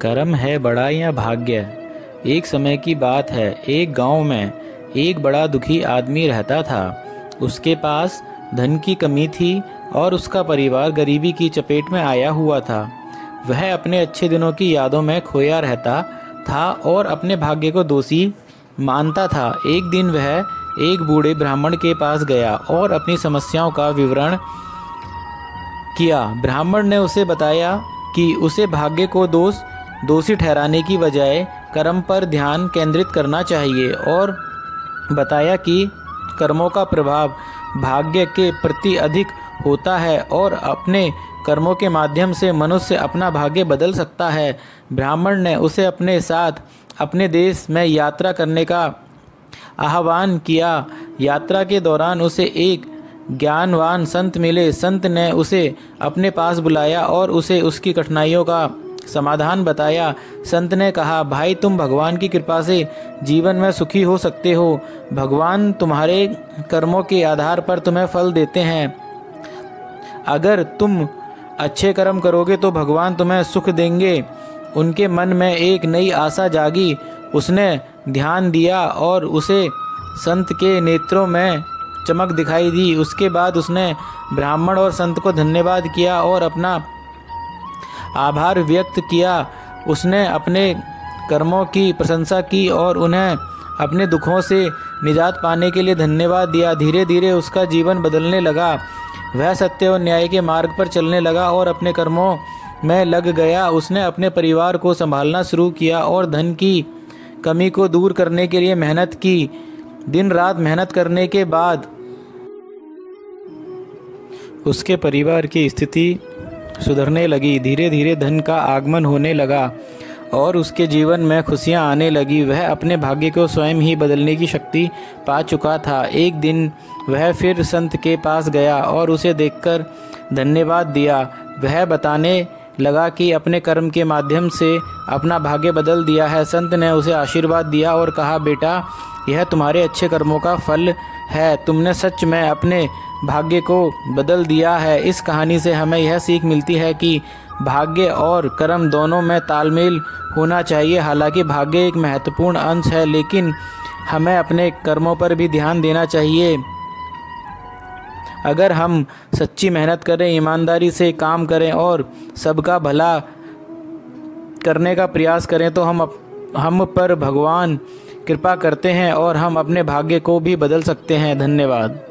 कर्म है बड़ा या भाग्य? एक समय की बात है, एक गाँव में एक बड़ा दुखी आदमी रहता था। उसके पास धन की कमी थी और उसका परिवार गरीबी की चपेट में आया हुआ था। वह अपने अच्छे दिनों की यादों में खोया रहता था और अपने भाग्य को दोषी मानता था। एक दिन वह एक बूढ़े ब्राह्मण के पास गया और अपनी समस्याओं का विवरण किया। ब्राह्मण ने उसे बताया कि उसे भाग्य को दोष दोषी ठहराने की बजाय कर्म पर ध्यान केंद्रित करना चाहिए और बताया कि कर्मों का प्रभाव भाग्य के प्रति अधिक होता है और अपने कर्मों के माध्यम से मनुष्य अपना भाग्य बदल सकता है। ब्राह्मण ने उसे अपने साथ अपने देश में यात्रा करने का आह्वान किया। यात्रा के दौरान उसे एक ज्ञानवान संत मिले। संत ने उसे अपने पास बुलाया और उसे उसकी कठिनाइयों का समाधान बताया। संत ने कहा, भाई, तुम भगवान की कृपा से जीवन में सुखी हो सकते हो। भगवान तुम्हारे कर्मों के आधार पर तुम्हें फल देते हैं। अगर तुम अच्छे कर्म करोगे तो भगवान तुम्हें सुख देंगे। उनके मन में एक नई आशा जागी। उसने ध्यान दिया और उसे संत के नेत्रों में चमक दिखाई दी। उसके बाद उसने ब्राह्मण और संत को धन्यवाद किया और अपना आभार व्यक्त किया। उसने अपने कर्मों की प्रशंसा की और उन्हें अपने दुखों से निजात पाने के लिए धन्यवाद दिया। धीरे धीरे उसका जीवन बदलने लगा। वह सत्य और न्याय के मार्ग पर चलने लगा और अपने कर्मों में लग गया। उसने अपने परिवार को संभालना शुरू किया और धन की कमी को दूर करने के लिए मेहनत की। दिन रात मेहनत करने के बाद उसके परिवार की स्थिति सुधरने लगी। धीरे धीरे धन का आगमन होने लगा और उसके जीवन में खुशियाँ आने लगी। वह अपने भाग्य को स्वयं ही बदलने की शक्ति पा चुका था। एक दिन वह फिर संत के पास गया और उसे देखकर धन्यवाद दिया। वह बताने लगा कि अपने कर्म के माध्यम से अपना भाग्य बदल दिया है। संत ने उसे आशीर्वाद दिया और कहा, बेटा, यह तुम्हारे अच्छे कर्मों का फल है। तुमने सच में अपने भाग्य को बदल दिया है। इस कहानी से हमें यह सीख मिलती है कि भाग्य और कर्म दोनों में तालमेल होना चाहिए। हालाँकि भाग्य एक महत्वपूर्ण अंश है, लेकिन हमें अपने कर्मों पर भी ध्यान देना चाहिए। अगर हम सच्ची मेहनत करें, ईमानदारी से काम करें और सबका भला करने का प्रयास करें तो हम हम पर भगवान कृपा करते हैं और हम अपने भाग्य को भी बदल सकते हैं। धन्यवाद।